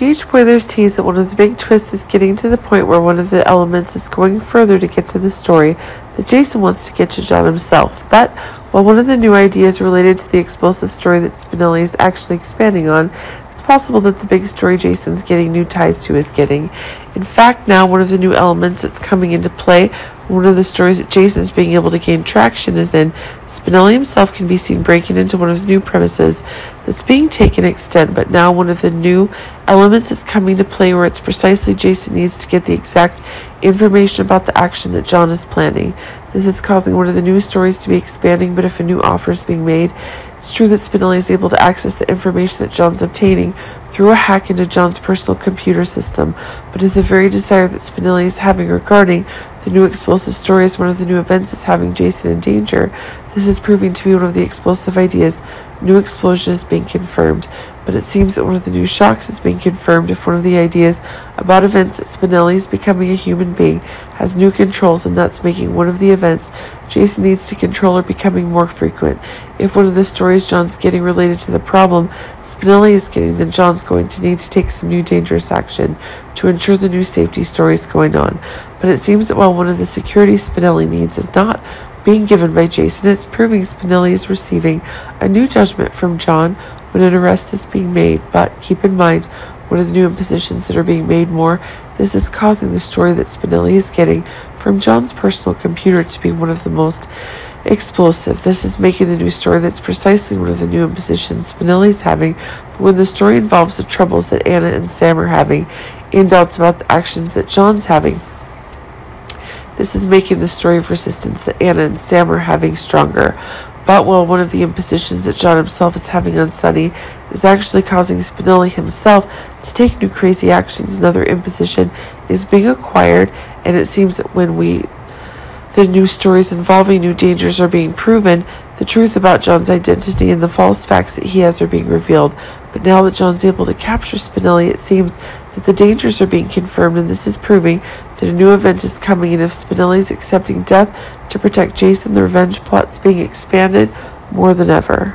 GH Spoilers tease that one of the big twists is getting to the point where one of the elements is going further to get to the story that Jason wants to get to John himself. But while one of the new ideas related to the explosive story that Spinelli is actually expanding on, it's possible that the big story Jason's getting new ties to is getting. In fact, now one of the new elements that's coming into play, one of the stories that Jason's being able to gain traction is in, Spinelli himself can be seen breaking into one of the new premises that's being taken extent, but now one of the new elements is coming to play where it's precisely Jason needs to get the exact information about the action that John is planning. This is causing one of the new stories to be expanding, but if a new offer is being made, it's true that Spinelli is able to access the information that John's obtaining through a hack into John's personal computer system, but if the very desire that Spinelli is having regarding the new explosive story is one of the new events is having Jason in danger, this is proving to be one of the explosive ideas. New explosion is being confirmed, but it seems that one of the new shocks is being confirmed if one of the ideas about events that Spinelli is becoming a human being has new controls, and that's making one of the events Jason needs to control are becoming more frequent. If one of the stories John's getting related to the problem Spinelli is getting, then John's going to need to take some new dangerous action to ensure the new safety story is going on. But it seems that while one of the security Spinelli needs is not being given by Jason, it's proving Spinelli is receiving a new judgment from John when an arrest is being made. But keep in mind, one of the new impositions that are being made more, this is causing the story that Spinelli is getting from John's personal computer to be one of the most explosive. This is making the new story that's precisely one of the new impositions Spinelli's having, but when the story involves the troubles that Anna and Sam are having, and doubts about the actions that John's having, this is making the story of resistance that Anna and Sam are having stronger. But while one of the impositions that John himself is having on Sonny is actually causing Spinelli himself to take new crazy actions, another imposition is being acquired, and it seems that when we the new stories involving new dangers are being proven, the truth about John's identity and the false facts that he has are being revealed. But now that John's able to capture Spinelli, it seems that the dangers are being confirmed, and this is proving that a new event is coming. And if Spinelli is accepting death to protect Jason, the revenge plot's being expanded more than ever.